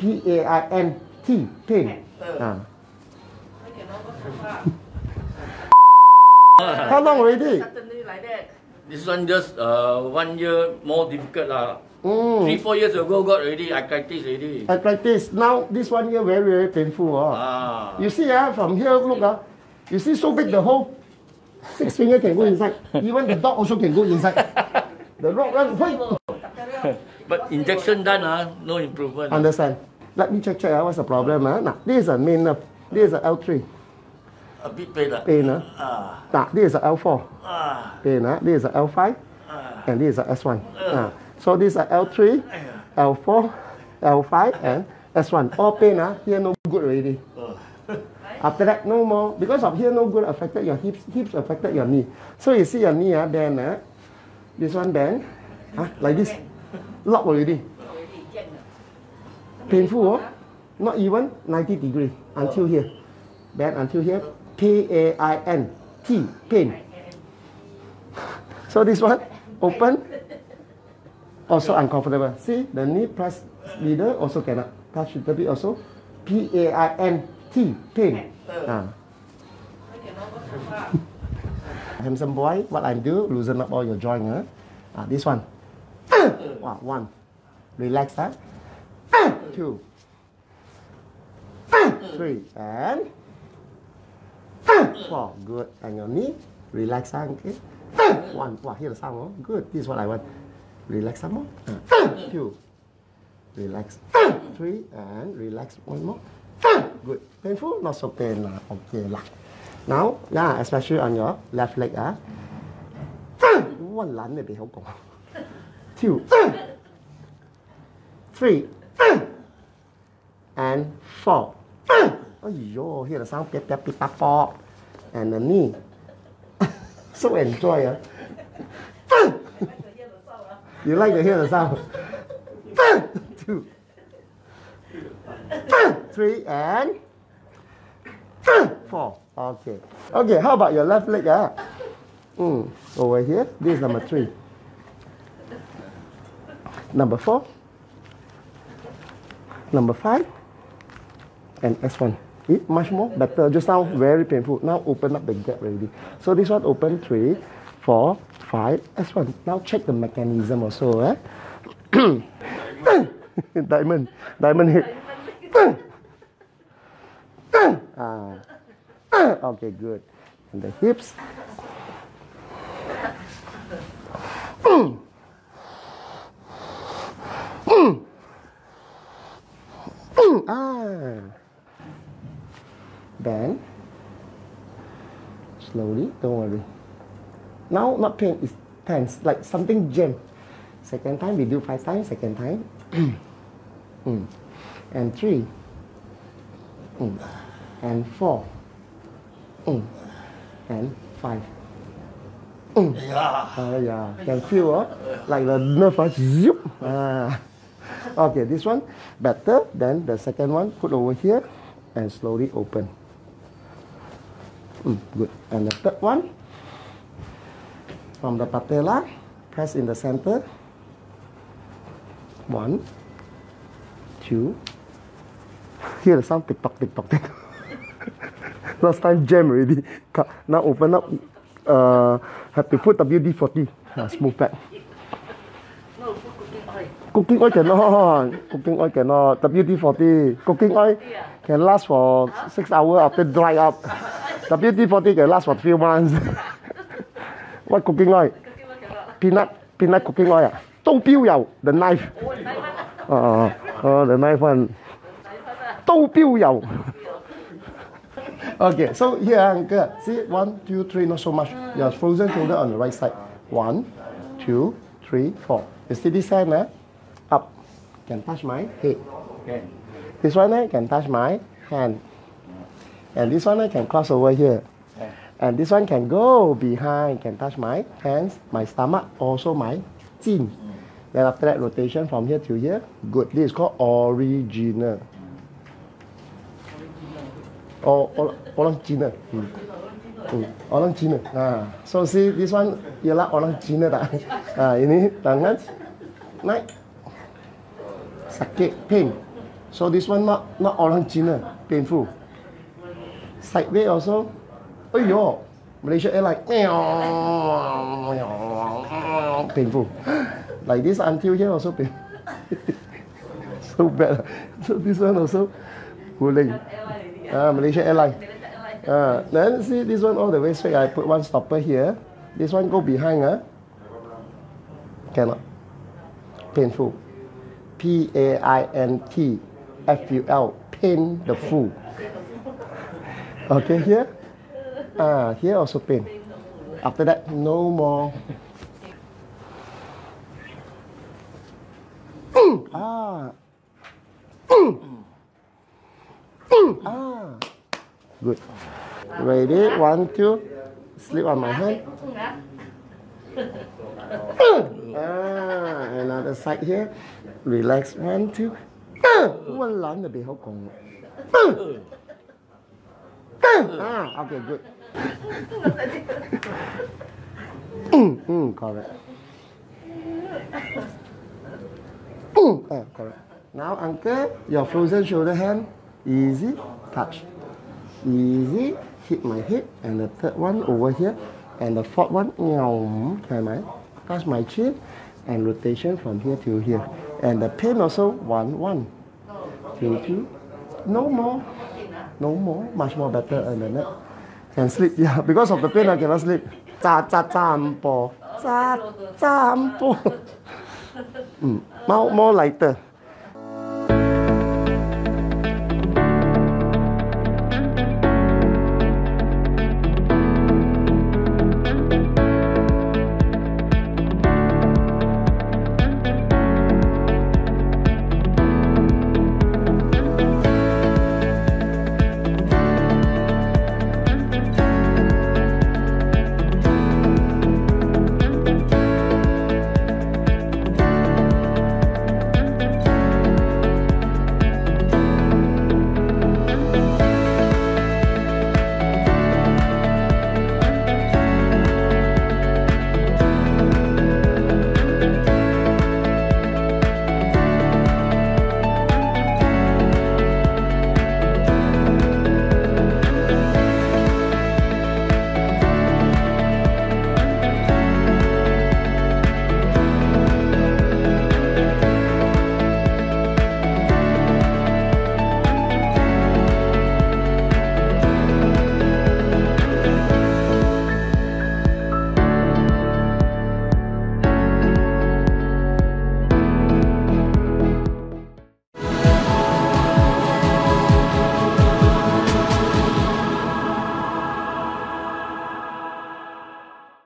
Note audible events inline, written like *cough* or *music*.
P A I N T pain *laughs* อ่า How long already. This one just uh, one year more difficult lah. Three mm. four years ago got already arthritis already. arthritis now this one year very very painful oh. Ah. You see, ah, from here, look, ah, you see so big the hole. Six finger can go inside. *laughs* Even the dog also can go inside. The rock run. But injection done ah, no improvement. Understand? Let me check check ah, what's the problem ah. Now, this is a main nerve. This is a L3 A bit pain lah. pain ah. Ah. Now, this is a L4 Ah. pain ah. This is a L5 Ah. and this is a S1. Ah. So this is a L3, L4, L5 and S1. All pain ah. Here no good already. *laughs* After that, no more. Because of here, no good affected your hips, hips affected your knee. So you see your knee, ah, then, ah, this one then, ah, like this, lock already. Painful, oh? Not even 90 degree until here. Then until here, P A I N T, pain. *laughs* So this one, open, also uncomfortable. See, the knee press leader also cannot touch little bit also. P A I N T, pain. Ah. *laughs* Handsome boy, what I do, loosen up all your joint. Huh? Ah, this one. *coughs* wow, one. Relax, huh? two, mm. three, and mm. four. Good. And your knee, relax some. Mm. Okay? One. Wow, hear the sound. Oh. Good. This is what I want. Relax some more. Two. Relax. Three, and relax one more. Good. Painful? Not so pain. Okay. Lah. Now, yeah, especially on your left leg. Ah. One lăn này. Two. Three. And four. Oh yo, hear the sound, pep pep pep pep pop. And the knee. *laughs* so enjoy ah. You like to hear the sound? Two. Three and four. Okay. Okay, how about your left leg? Ah? Mm, over here, this is number three. Number four. Number five. And S1. It much more better. Just now very painful. Now open up the gap already. So this one open three, four, five, S1. Now check the mechanism also. Eh? *coughs* diamond. Diamond head. *coughs* ah. *coughs* Okay, good. And the hips. Then, slowly, don't worry. Now, not pain, it's tense, like something jam. Second time, we do five times, second time. *clears throat* Mm. And three. Mm. And four. Mm. And five. Mm. Yeah. Ah, yeah, can feel uh, like the nerve uh, zoop. Ah. *laughs* Okay, this one better. Then the second one, put over here and slowly open. Good. And the third one, from the patella, press in the center. One, two. Hear the sound tick tock, tick tock, tick. *laughs* Last time jam already. Now open up. Uh, have to put WD forty. Uh, smooth back. No, put cooking oil. Cooking oil cannot. Cooking oil cannot. WD forty. Cooking oil can last for six hours after dry up. the WD-40 can last for few months. *laughs* what cooking oil? Peanut, peanut cooking oil. À? Tô biêu dầu, the knife. Uh, uh, the knife one. Tô biêu dầu. okay, so here, uncle. See, one, two, three, not so much. Your frozen shoulder on the right side. One, two, three, four. You see this hand, eh? Up. Can touch my head. Okay. This one, eh? Can touch my hand. And this one I can cross over here. And this one can go behind, can touch my hands, my stomach, also my chin. Then after that, rotation from here to here. Good. This is called original. Or, or, original. Hmm. Hmm. Original. Ah. So see, this one, ialah original tak? *laughs* Ah, ini tangan naik. Sakit, pain. So this one not not original, painful. Sideways also. Oh yo, Malaysia Airlines. painful. Like this until here also pain. *laughs* so bad. So this one also cooling. Ah, Malaysia Airlines. Ah, then see this one all the way straight. I put one stopper here. This one go behind. Ah. Cannot. Painful. P A I N T F U L. Pain the fool. Okay, here. Ah, here also pain. After that, no more. ah. ah. Good. Ready? One, two. Sleep on my hand. ah, another side here. Relax. One, two. Ah. One lần. Ah. Okay, good. mm, mm, correct. Mm, ah, correct. Now, uncle, your frozen shoulder hand, easy, touch. Easy, hit my hip, and the third one over here, and the fourth one, can I? Touch my chin, and rotation from here to here. And the pain also, one, one, two, two, no more. no more, much more better eh, and then can sleep. Yeah, *laughs* because of the pain, I cannot sleep. Cha cha cha ampo. Cha *laughs* cha ampo. Mm, more, more lighter.